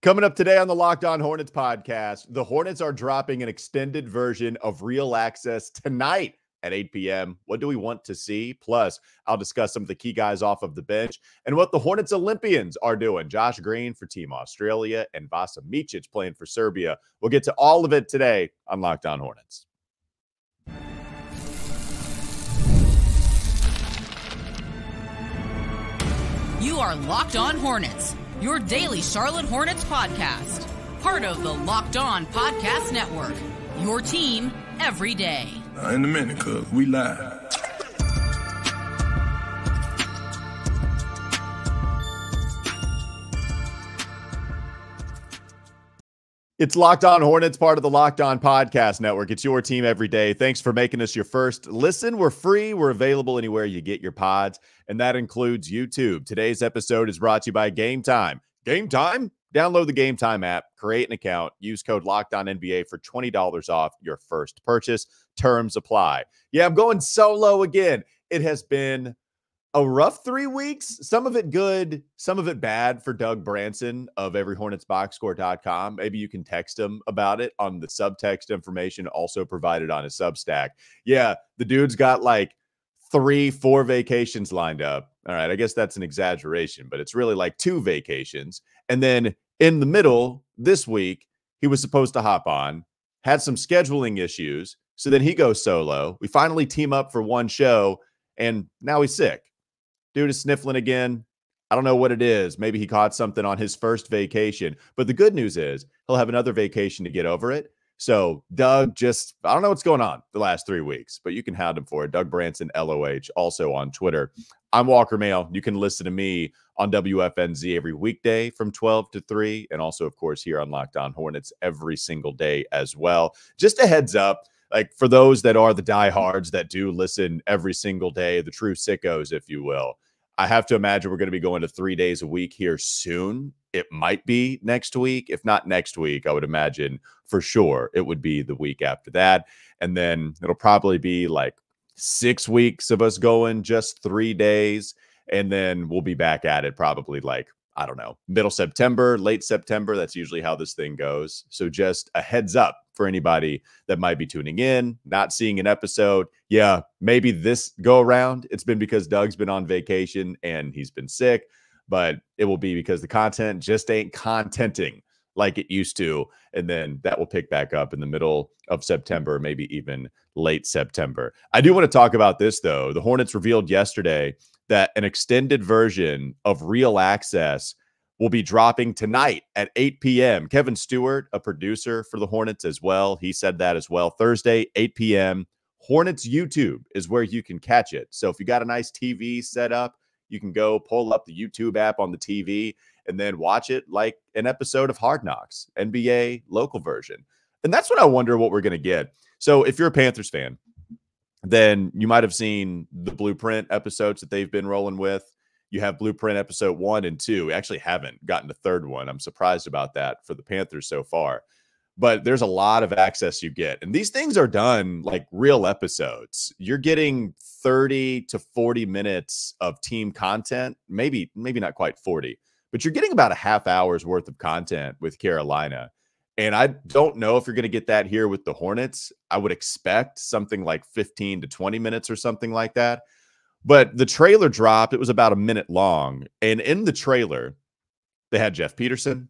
Coming up today on the Locked On Hornets podcast, the Hornets are dropping an extended version of Reel Access tonight at 8 p.m. What do we want to see? Plus, I'll discuss some of the key guys off of the bench and what the Hornets Olympians are doing. Josh Green for Team Australia and Vasa Micic playing for Serbia. We'll get to all of it today on Locked On Hornets. You are Locked On Hornets your daily Charlotte Hornets podcast. Part of the Locked On Podcast Network. Your team every day. In a minute, cuz we live. It's Locked On Hornets, part of the Locked On Podcast Network. It's your team every day. Thanks for making us your first listen. We're free. We're available anywhere you get your pods, and that includes YouTube. Today's episode is brought to you by Game Time. Game Time? Download the Game Time app, create an account, use code Locked On NBA for $20 off your first purchase. Terms apply. Yeah, I'm going solo again. It has been a rough three weeks. Some of it good, some of it bad for Doug Branson of everyhornetsboxscore.com. Maybe you can text him about it on the subtext information also provided on his Substack. Yeah, the dude's got like three, four vacations lined up. All right, I guess that's an exaggeration, but it's really like two vacations. And then in the middle, this week, he was supposed to hop on, had some scheduling issues. So then he goes solo. We finally team up for one show, and now he's sick. Dude is sniffling again. I don't know what it is. Maybe he caught something on his first vacation. But the good news is he'll have another vacation to get over it. So, Doug, just, I don't know what's going on the last three weeks, but you can hound him for it. Doug Branson, LOH, also on Twitter. I'm Walker Mehl. You can listen to me on WFNZ every weekday from 12 to 3, and also, of course, here on Locked On Hornets every single day as well. Just a heads up like for those that are the diehards that do listen every single day, the true sickos, if you will. I have to imagine we're going to be going to three days a week here soon. It might be next week. If not next week, I would imagine for sure it would be the week after that. And then it'll probably be like six weeks of us going just three days. And then we'll be back at it probably like I don't know, middle September, late September. That's usually how this thing goes. So just a heads up for anybody that might be tuning in, not seeing an episode. Yeah, maybe this go around, it's been because Doug's been on vacation and he's been sick, but it will be because the content just ain't contenting like it used to. And then that will pick back up in the middle of September, maybe even late September. I do want to talk about this though. The Hornets revealed yesterday that an extended version of Reel Access will be dropping tonight at 8 p.m. Kevin Stewart, a producer for the Hornets as well, he said that as well. Thursday, 8 p.m. Hornets YouTube is where you can catch it. So if you got a nice TV set up, you can go pull up the YouTube app on the TV and then watch it like an episode of Hard Knocks, NBA local version. And that's what I wonder what we're going to get. So if you're a Panthers fan, then you might have seen the blueprint episodes that they've been rolling with. You have blueprint episode one and two. We actually haven't gotten a third one. I'm surprised about that for the Panthers so far. But there's a lot of access you get. And these things are done like real episodes. You're getting 30 to 40 minutes of team content, maybe, maybe not quite 40, but you're getting about a half hour's worth of content with Carolina. And I don't know if you're going to get that here with the Hornets. I would expect something like 15 to 20 minutes or something like that. But the trailer dropped. It was about a minute long. And in the trailer, they had Jeff Peterson,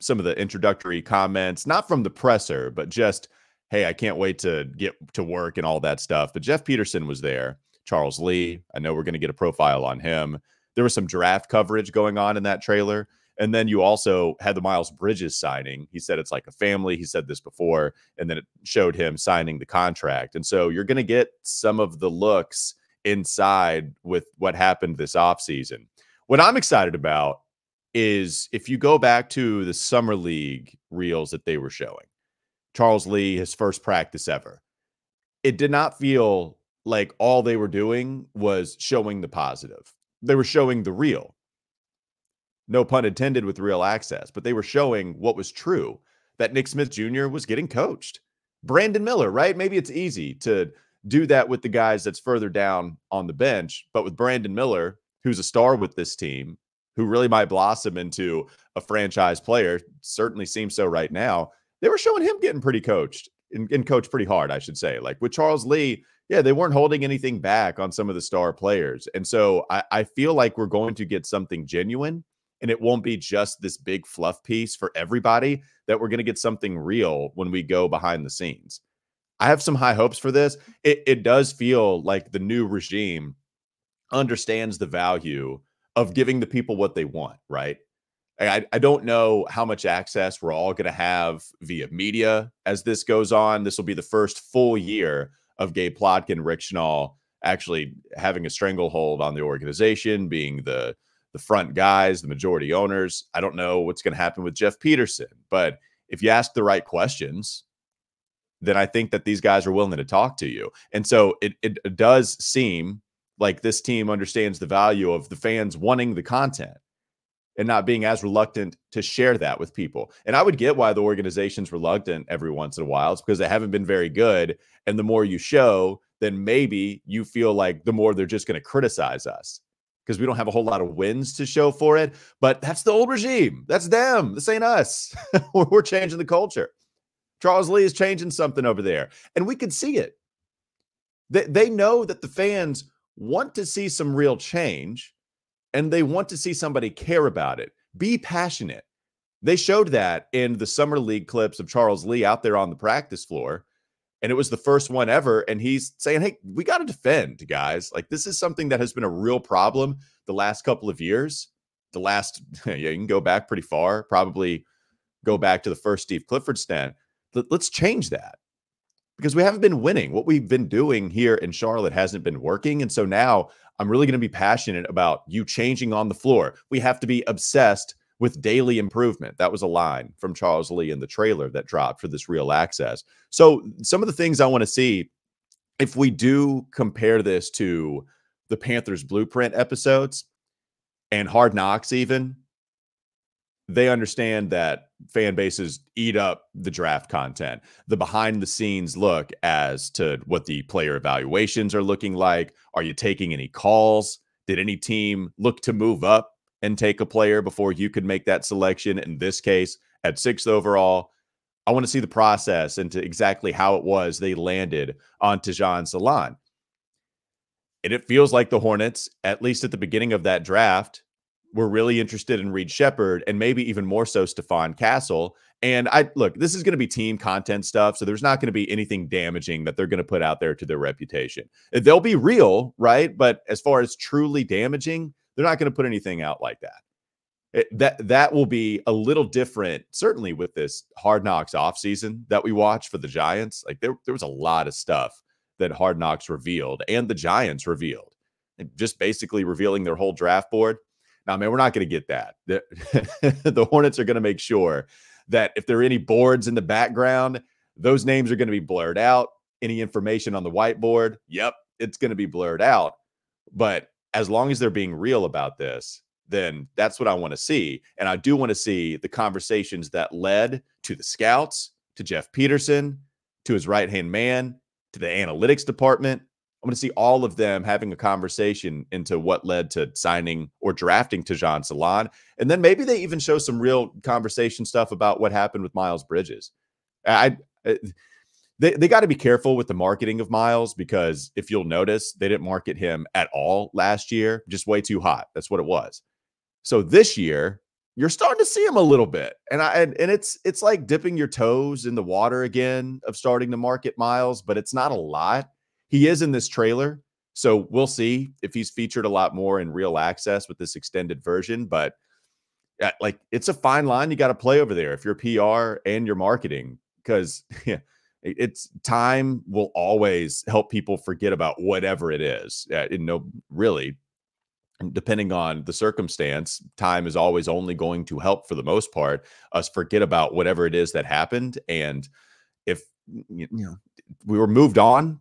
some of the introductory comments, not from the presser, but just, hey, I can't wait to get to work and all that stuff. But Jeff Peterson was there. Charles Lee. I know we're going to get a profile on him. There was some draft coverage going on in that trailer. And then you also had the Miles Bridges signing. He said it's like a family. He said this before. And then it showed him signing the contract. And so you're going to get some of the looks inside with what happened this offseason. What I'm excited about is if you go back to the Summer League reels that they were showing, Charles Lee, his first practice ever, it did not feel like all they were doing was showing the positive. They were showing the real no pun intended with reel access, but they were showing what was true that Nick Smith Jr. was getting coached. Brandon Miller, right? Maybe it's easy to do that with the guys that's further down on the bench, but with Brandon Miller, who's a star with this team, who really might blossom into a franchise player, certainly seems so right now. They were showing him getting pretty coached and, and coached pretty hard, I should say. Like with Charles Lee, yeah, they weren't holding anything back on some of the star players. And so I, I feel like we're going to get something genuine and it won't be just this big fluff piece for everybody that we're going to get something real when we go behind the scenes. I have some high hopes for this. It, it does feel like the new regime understands the value of giving the people what they want, right? I, I don't know how much access we're all going to have via media as this goes on. This will be the first full year of Gabe Plotkin, Rick Schnall actually having a stranglehold on the organization, being the the front guys, the majority owners. I don't know what's going to happen with Jeff Peterson, but if you ask the right questions, then I think that these guys are willing to talk to you. And so it, it does seem like this team understands the value of the fans wanting the content and not being as reluctant to share that with people. And I would get why the organization's reluctant every once in a while. It's because they haven't been very good. And the more you show, then maybe you feel like the more they're just going to criticize us because we don't have a whole lot of wins to show for it. But that's the old regime. That's them. This ain't us. We're changing the culture. Charles Lee is changing something over there. And we can see it. They, they know that the fans want to see some real change and they want to see somebody care about it. Be passionate. They showed that in the summer league clips of Charles Lee out there on the practice floor. And it was the first one ever. And he's saying, Hey, we got to defend, guys. Like, this is something that has been a real problem the last couple of years. The last, yeah, you can go back pretty far, probably go back to the first Steve Clifford stand. Let's change that because we haven't been winning. What we've been doing here in Charlotte hasn't been working. And so now I'm really going to be passionate about you changing on the floor. We have to be obsessed with daily improvement. That was a line from Charles Lee in the trailer that dropped for this reel access. So, some of the things I want to see if we do compare this to the Panthers blueprint episodes and Hard Knocks, even, they understand that fan bases eat up the draft content, the behind the scenes look as to what the player evaluations are looking like. Are you taking any calls? Did any team look to move up and take a player before you could make that selection? In this case, at sixth overall, I want to see the process into exactly how it was they landed on Tidjane Salaün. And it feels like the Hornets, at least at the beginning of that draft, were really interested in Reed Sheppard and maybe even more so Stephon Castle. And I look, this is going to be team content stuff. So there's not going to be anything damaging that they're going to put out there to their reputation. They'll be real, right? But as far as truly damaging, they're not going to put anything out like that. It, that that will be a little different, certainly with this hard knocks offseason that we watched for the Giants. Like there, there was a lot of stuff that Hard Knocks revealed and the Giants revealed, just basically revealing their whole draft board. Now, man, we're not going to get that. The, the Hornets are going to make sure that if there are any boards in the background, those names are going to be blurred out. Any information on the whiteboard, yep, it's going to be blurred out. But as long as they're being real about this, then that's what I want to see. And I do want to see the conversations that led to the scouts, to Jeff Peterson, to his right hand man, to the analytics department, I'm going to see all of them having a conversation into what led to signing or drafting Tidjane Salaün. And then maybe they even show some real conversation stuff about what happened with Miles Bridges. I, I uh, they, they got to be careful with the marketing of Miles because if you'll notice, they didn't market him at all last year, just way too hot. That's what it was. So this year, you're starting to see him a little bit. And I and, and it's it's like dipping your toes in the water again of starting to market Miles, but it's not a lot he is in this trailer. So we'll see if he's featured a lot more in reel access with this extended version. But like it's a fine line you got to play over there if you're PR and you're marketing, because yeah, it's time will always help people forget about whatever it is. Uh, you know, really, depending on the circumstance, time is always only going to help for the most part us forget about whatever it is that happened. And if you know we were moved on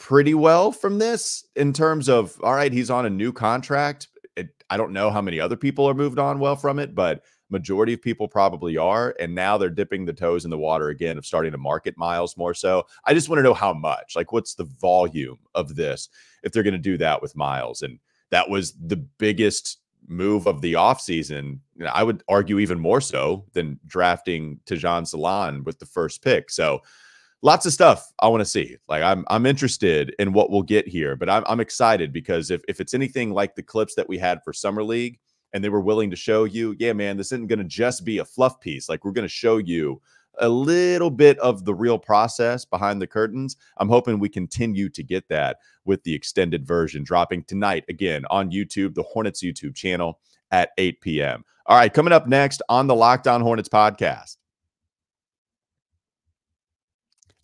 pretty well from this in terms of all right, he's on a new contract. It, I don't know how many other people are moved on well from it, but majority of people probably are and now they're dipping the toes in the water again of starting to market miles more so i just want to know how much like what's the volume of this if they're going to do that with miles and that was the biggest move of the offseason. I would argue even more so than drafting Tidjane Salaün with the first pick. So lots of stuff I want to see. Like I'm I'm interested in what we'll get here, but I'm I'm excited because if if it's anything like the clips that we had for summer league and they were willing to show you, yeah, man, this isn't going to just be a fluff piece. Like we're going to show you a little bit of the real process behind the curtains. I'm hoping we continue to get that with the extended version dropping tonight again on YouTube, the Hornets YouTube channel at 8 p.m. All right, coming up next on the Locked On Hornets podcast.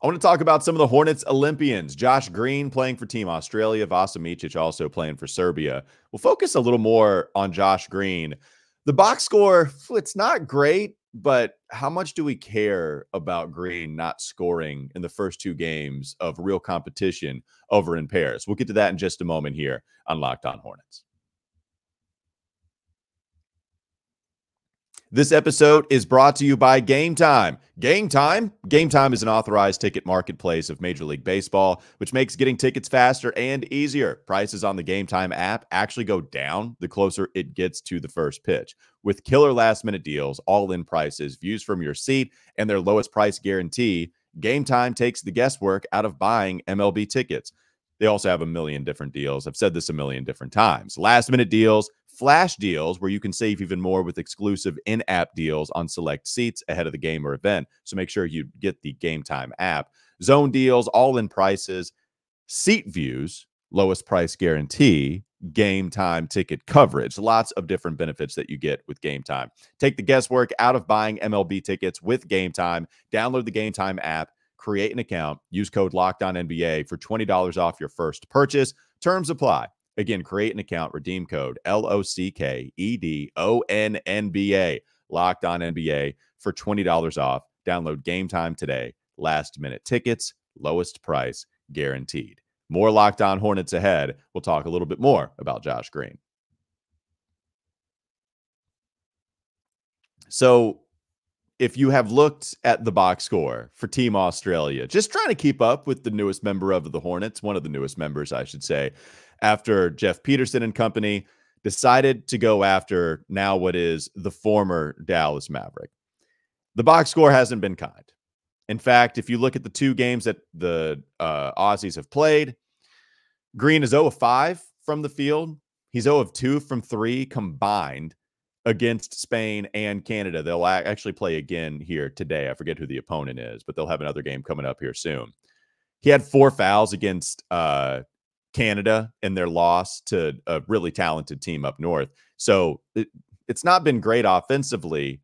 I want to talk about some of the Hornets Olympians. Josh Green playing for Team Australia, Vasa Micic also playing for Serbia. We'll focus a little more on Josh Green. The box score, it's not great, but how much do we care about Green not scoring in the first two games of real competition over in Paris? We'll get to that in just a moment here on Locked On Hornets. This episode is brought to you by Game Time. Game Time? Game Time is an authorized ticket marketplace of Major League Baseball, which makes getting tickets faster and easier. Prices on the Game Time app actually go down the closer it gets to the first pitch. With killer last minute deals, all in prices, views from your seat, and their lowest price guarantee, Game Time takes the guesswork out of buying MLB tickets. They also have a million different deals. I've said this a million different times. Last minute deals, flash deals where you can save even more with exclusive in app deals on select seats ahead of the game or event. So make sure you get the Game Time app. Zone deals, all in prices, seat views, lowest price guarantee, game time ticket coverage. Lots of different benefits that you get with game time. Take the guesswork out of buying MLB tickets with game time. Download the game time app create an account, use code LOCKEDONNBA for $20 off your first purchase. Terms apply. Again, create an account, redeem code L O C K E D O N N B A, locked on NBA for $20 off. Download game time today. Last minute tickets, lowest price guaranteed. More locked on Hornets ahead. We'll talk a little bit more about Josh Green. So, if you have looked at the box score for Team Australia, just trying to keep up with the newest member of the Hornets, one of the newest members, I should say, after Jeff Peterson and company decided to go after now what is the former Dallas Maverick. The box score hasn't been kind. In fact, if you look at the two games that the uh, Aussies have played, Green is 0 of 5 from the field. He's 0 of 2 from three combined against Spain and Canada. They'll actually play again here today. I forget who the opponent is, but they'll have another game coming up here soon. He had four fouls against uh, Canada in their loss to a really talented team up north. So it, it's not been great offensively,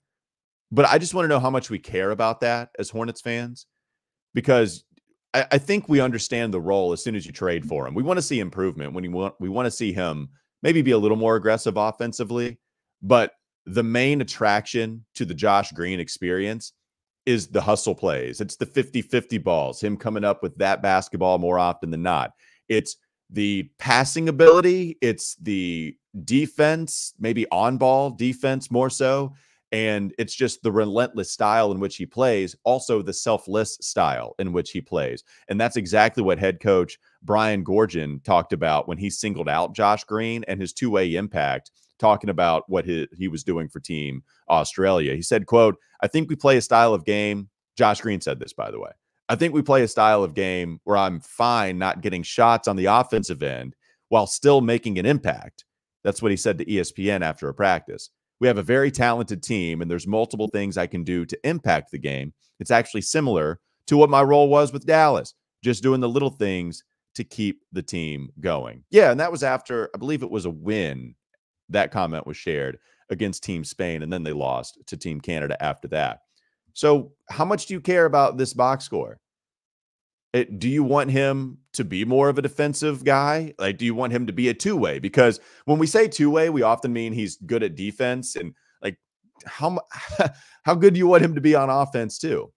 but I just want to know how much we care about that as Hornets fans because I, I think we understand the role as soon as you trade for him. We want to see improvement when you want we want to see him maybe be a little more aggressive offensively but the main attraction to the Josh Green experience is the hustle plays. It's the 50 50 balls, him coming up with that basketball more often than not. It's the passing ability, it's the defense, maybe on ball defense more so. And it's just the relentless style in which he plays, also the selfless style in which he plays. And that's exactly what head coach Brian Goorjian talked about when he singled out Josh Green and his two way impact talking about what he, he was doing for team Australia. He said, quote, I think we play a style of game. Josh Green said this, by the way. I think we play a style of game where I'm fine not getting shots on the offensive end while still making an impact. That's what he said to ESPN after a practice. We have a very talented team, and there's multiple things I can do to impact the game. It's actually similar to what my role was with Dallas, just doing the little things to keep the team going. Yeah, and that was after, I believe it was a win that comment was shared against Team Spain, and then they lost to Team Canada after that. So, how much do you care about this box score? It, do you want him to be more of a defensive guy? Like, do you want him to be a two way? Because when we say two way, we often mean he's good at defense. And like, how how good do you want him to be on offense too?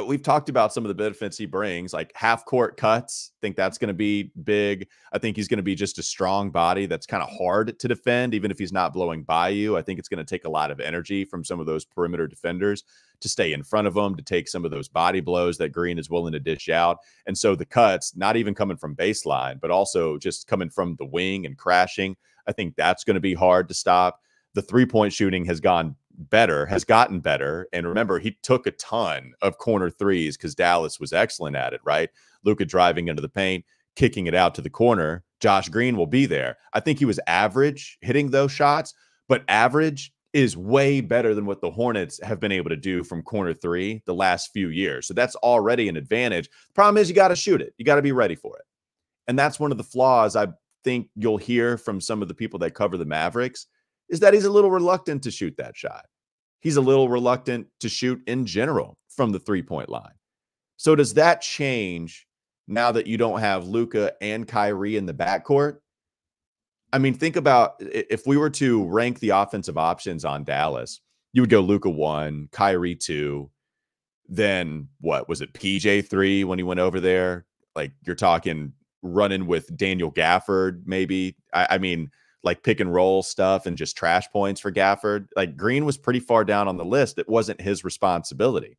We've talked about some of the benefits he brings, like half court cuts. I think that's going to be big. I think he's going to be just a strong body that's kind of hard to defend, even if he's not blowing by you. I think it's going to take a lot of energy from some of those perimeter defenders to stay in front of him, to take some of those body blows that Green is willing to dish out. And so the cuts, not even coming from baseline, but also just coming from the wing and crashing, I think that's going to be hard to stop. The three point shooting has gone better, has gotten better. And remember, he took a ton of corner threes because Dallas was excellent at it, right? Luka driving into the paint, kicking it out to the corner. Josh Green will be there. I think he was average hitting those shots, but average is way better than what the Hornets have been able to do from corner three the last few years. So that's already an advantage. The problem is, you got to shoot it, you got to be ready for it. And that's one of the flaws I think you'll hear from some of the people that cover the Mavericks is that he's a little reluctant to shoot that shot. He's a little reluctant to shoot in general from the three point line. So, does that change now that you don't have Luka and Kyrie in the backcourt? I mean, think about if we were to rank the offensive options on Dallas, you would go Luka one, Kyrie two, then what was it, PJ three when he went over there? Like you're talking running with Daniel Gafford, maybe. I, I mean, like pick and roll stuff and just trash points for Gafford. Like Green was pretty far down on the list. It wasn't his responsibility.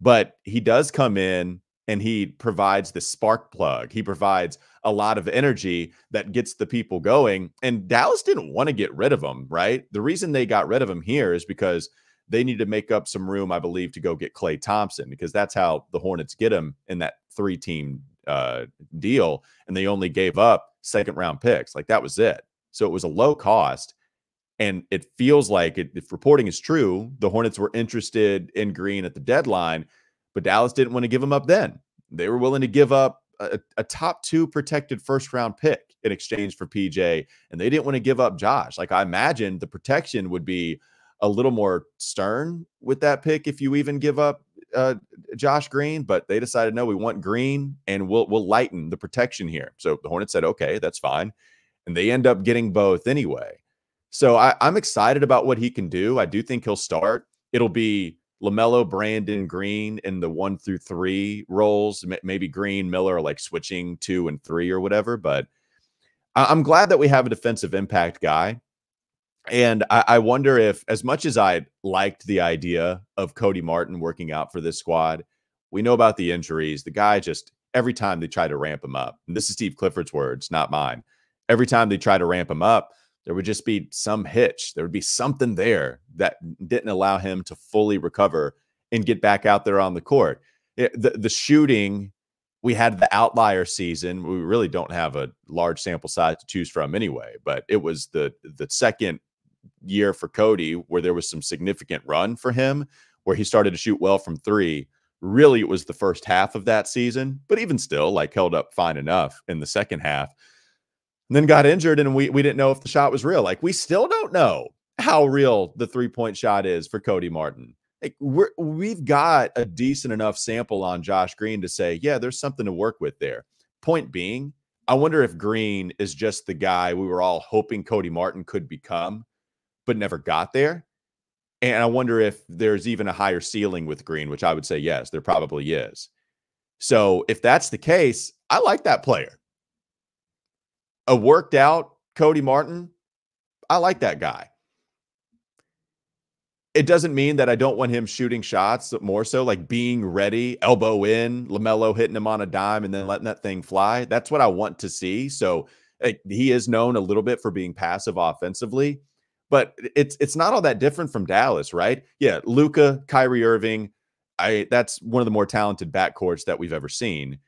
But he does come in and he provides the spark plug. He provides a lot of energy that gets the people going. And Dallas didn't want to get rid of him, right? The reason they got rid of him here is because they need to make up some room, I believe, to go get Klay Thompson because that's how the Hornets get him in that three team uh, deal. And they only gave up second round picks. Like that was it. So it was a low cost. And it feels like, it, if reporting is true, the Hornets were interested in Green at the deadline, but Dallas didn't want to give him up then. They were willing to give up a, a top two protected first round pick in exchange for PJ, and they didn't want to give up Josh. Like I imagine the protection would be a little more stern with that pick if you even give up uh, Josh Green, but they decided no, we want Green and we'll we'll lighten the protection here. So the Hornets said, okay, that's fine and they end up getting both anyway. So I, am excited about what he can do. I do think he'll start. It'll be LaMelo, Brandon, Green in the one through three roles. Maybe Green, Miller like switching two and three or whatever. But I'm glad that we have a defensive impact guy. And I, I wonder if, as much as I liked the idea of Cody Martin working out for this squad, we know about the injuries. The guy just every time they try to ramp him up, and this is Steve Clifford's words, not mine every time they try to ramp him up, there would just be some hitch. There would be something there that didn't allow him to fully recover and get back out there on the court. It, the, the shooting, we had the outlier season. We really don't have a large sample size to choose from anyway, but it was the the second year for Cody where there was some significant run for him where he started to shoot well from 3. Really it was the first half of that season, but even still like held up fine enough in the second half and then got injured and we we didn't know if the shot was real. Like we still don't know how real the three point shot is for Cody Martin. Like we're we've got a decent enough sample on Josh Green to say, yeah, there's something to work with there. Point being, I wonder if Green is just the guy we were all hoping Cody Martin could become, but never got there. And I wonder if there's even a higher ceiling with Green, which I would say yes, there probably is. So if that's the case, I like that player a worked out Cody Martin, I like that guy. It doesn't mean that I don't want him shooting shots more so like being ready, elbow in, LaMelo hitting him on a dime and then letting that thing fly. That's what I want to see. So he is known a little bit for being passive offensively, but it's it's not all that different from Dallas, right? Yeah, Luka, Kyrie Irving, I that's one of the more talented backcourts that we've ever seen.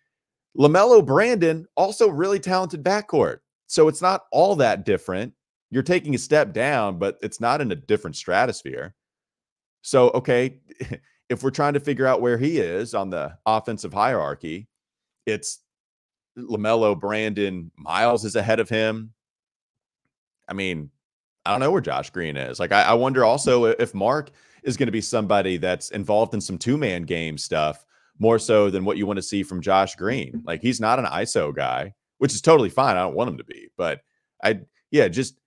LaMelo Brandon, also really talented backcourt. So it's not all that different. You're taking a step down, but it's not in a different stratosphere. So, okay, if we're trying to figure out where he is on the offensive hierarchy, it's LaMelo, Brandon, Miles is ahead of him. I mean, I don't know where Josh Green is. Like, I, I wonder also if Mark is going to be somebody that's involved in some two man game stuff more so than what you want to see from Josh Green. Like, he's not an ISO guy which is totally fine. I don't want him to be, but I, yeah, just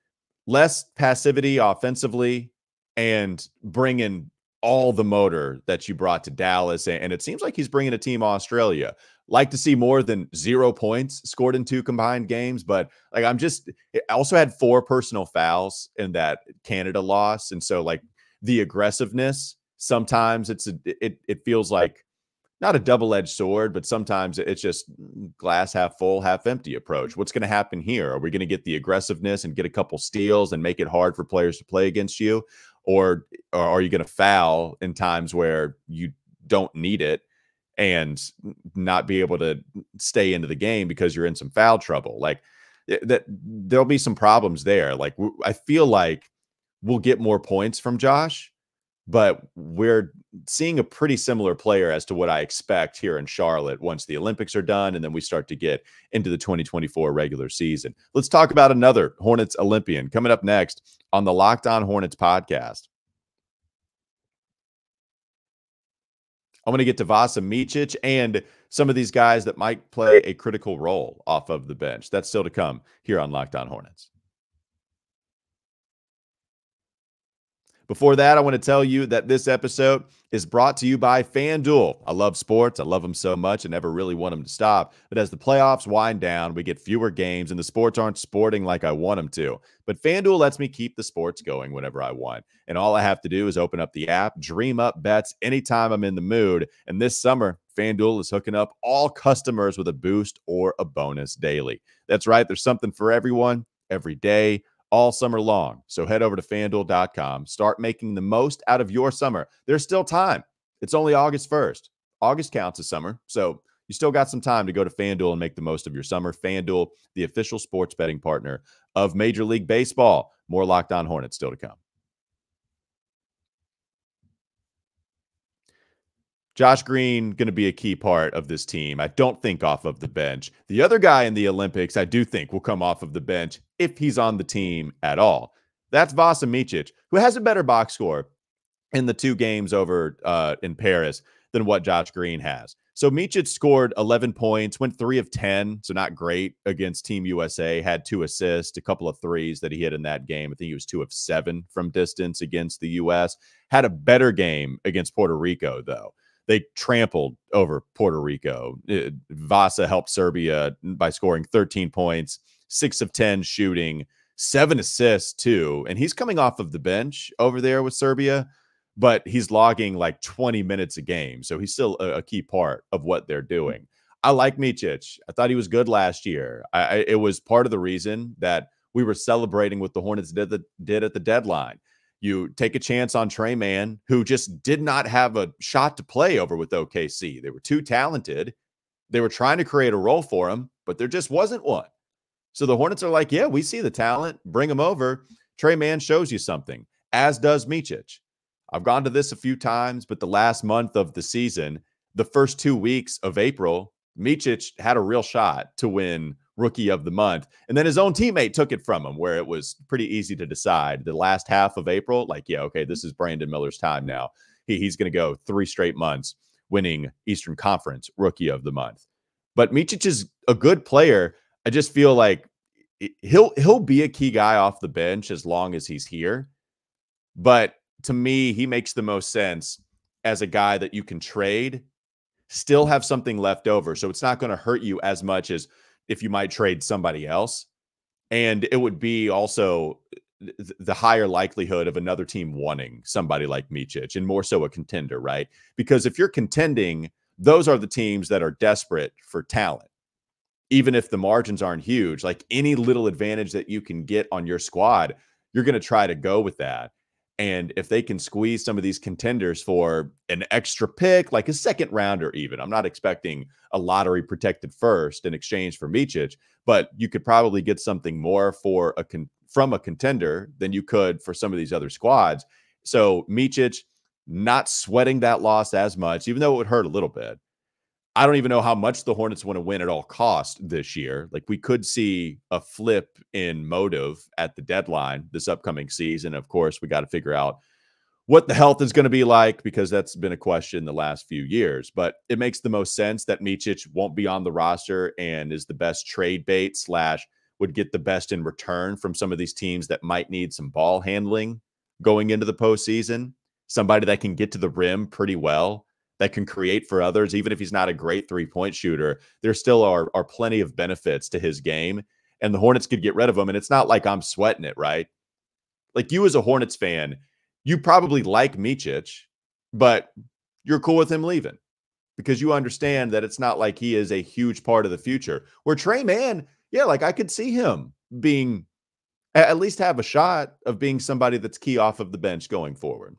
less passivity offensively and bringing all the motor that you brought to Dallas. And it seems like he's bringing a team Australia. Like to see more than zero points scored in two combined games, but like I'm just eh, I also had four personal fouls in that Canada loss, and so like the aggressiveness sometimes it's a, it it feels like not a double-edged sword, but sometimes it's just glass half full, half empty approach. What's going to happen here? Are we going to get the aggressiveness and get a couple steals and make it hard for players to play against you, or, or are you going to foul in times where you don't need it and not be able to stay into the game because you're in some foul trouble? Like eh, that, there'll be some problems there. Like I feel like we'll get more points from Josh but we're seeing a pretty similar player as to what I expect here in Charlotte once the Olympics are done and then we start to get into the 2024 regular season. Let's talk about another Hornets Olympian coming up next on the Locked On Hornets podcast. I'm going to get to Vasa Micic and some of these guys that might play a critical role off of the bench. That's still to come here on Locked On Hornets. Before that, I want to tell you that this episode is brought to you by FanDuel. I love sports. I love them so much. I never really want them to stop. But as the playoffs wind down, we get fewer games and the sports aren't sporting like I want them to. But FanDuel lets me keep the sports going whenever I want. And all I have to do is open up the app, dream up bets anytime I'm in the mood. And this summer, FanDuel is hooking up all customers with a boost or a bonus daily. That's right. There's something for everyone every day all summer long. So head over to fanduel.com, start making the most out of your summer. There's still time. It's only August 1st. August counts as summer. So you still got some time to go to FanDuel and make the most of your summer. FanDuel, the official sports betting partner of Major League Baseball. More locked on Hornets still to come. Josh Green going to be a key part of this team. I don't think off of the bench. The other guy in the Olympics, I do think will come off of the bench if he's on the team at all. That's Vasa Micic, who has a better box score in the two games over uh, in Paris than what Josh Green has. So Micic scored 11 points, went three of 10, so not great against Team USA. Had two assists, a couple of threes that he hit in that game. I think he was two of seven from distance against the US. Had a better game against Puerto Rico though they trampled over Puerto Rico. It, Vasa helped Serbia by scoring 13 points, six of 10 shooting, seven assists too. And he's coming off of the bench over there with Serbia, but he's logging like 20 minutes a game. So he's still a, a key part of what they're doing. I like Micic. I thought he was good last year. I, it was part of the reason that we were celebrating what the Hornets did, the, did at the deadline. You take a chance on Tre Mann, who just did not have a shot to play over with OKC. They were too talented. They were trying to create a role for him, but there just wasn't one. So the Hornets are like, yeah, we see the talent. Bring him over. Tre Mann shows you something, as does Micic. I've gone to this a few times, but the last month of the season, the first two weeks of April, Micic had a real shot to win rookie of the month. And then his own teammate took it from him, where it was pretty easy to decide. The last half of April, like, yeah, okay, this is Brandon Miller's time now. He, he's going to go three straight months winning Eastern Conference rookie of the month. But Micic is a good player. I just feel like he'll he'll be a key guy off the bench as long as he's here. But to me, he makes the most sense as a guy that you can trade, still have something left over. So it's not going to hurt you as much as if you might trade somebody else. And it would be also the higher likelihood of another team wanting somebody like Micic and more so a contender, right? Because if you're contending, those are the teams that are desperate for talent. Even if the margins aren't huge, like any little advantage that you can get on your squad, you're going to try to go with that. And if they can squeeze some of these contenders for an extra pick, like a second rounder, even, I'm not expecting a lottery protected first in exchange for Micic, but you could probably get something more for a con- from a contender than you could for some of these other squads. So Micic not sweating that loss as much, even though it would hurt a little bit. I don't even know how much the Hornets want to win at all cost this year. Like we could see a flip in motive at the deadline this upcoming season. Of course, we got to figure out what the health is going to be like because that's been a question the last few years. But it makes the most sense that Micic won't be on the roster and is the best trade bait slash would get the best in return from some of these teams that might need some ball handling going into the postseason. somebody that can get to the rim pretty well, that can create for others, even if he's not a great three point shooter, there still are, are plenty of benefits to his game. And the Hornets could get rid of him. And it's not like I'm sweating it, right? Like you as a Hornets fan, you probably like Micic, but you're cool with him leaving because you understand that it's not like he is a huge part of the future. Where Tre Mann, yeah, like I could see him being at least have a shot of being somebody that's key off of the bench going forward.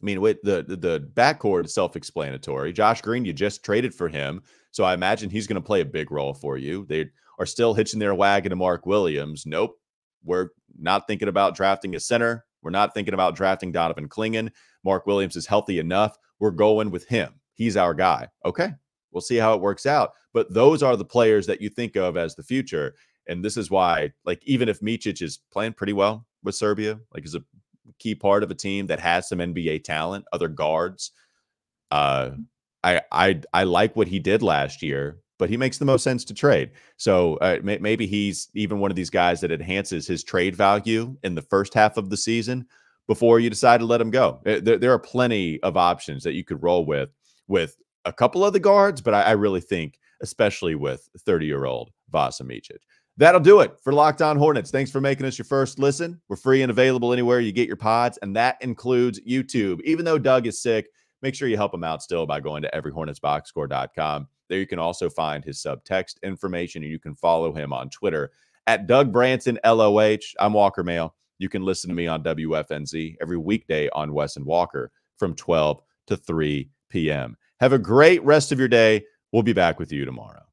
I mean, with the the backcourt is self-explanatory. Josh Green, you just traded for him, so I imagine he's going to play a big role for you. They are still hitching their wagon to Mark Williams. Nope, we're not thinking about drafting a center. We're not thinking about drafting Donovan Clingan. Mark Williams is healthy enough. We're going with him. He's our guy. Okay, we'll see how it works out. But those are the players that you think of as the future. And this is why, like, even if Micic is playing pretty well with Serbia, like, is a key part of a team that has some NBA talent, other guards. Uh, I I I like what he did last year, but he makes the most sense to trade. So uh, may, maybe he's even one of these guys that enhances his trade value in the first half of the season before you decide to let him go. Eh, there, there are plenty of options that you could roll with with a couple of the guards, but I, I really think, especially with 30 year old Vasa Micic. That'll do it for Locked On Hornets. Thanks for making us your first listen. We're free and available anywhere you get your pods, and that includes YouTube. Even though Doug is sick, make sure you help him out still by going to everyhornetsboxscore.com. There you can also find his subtext information, and you can follow him on Twitter at Doug Branson LOH. I'm Walker Mehl. You can listen to me on WFNZ every weekday on Wes and Walker from 12 to 3 p.m. Have a great rest of your day. We'll be back with you tomorrow.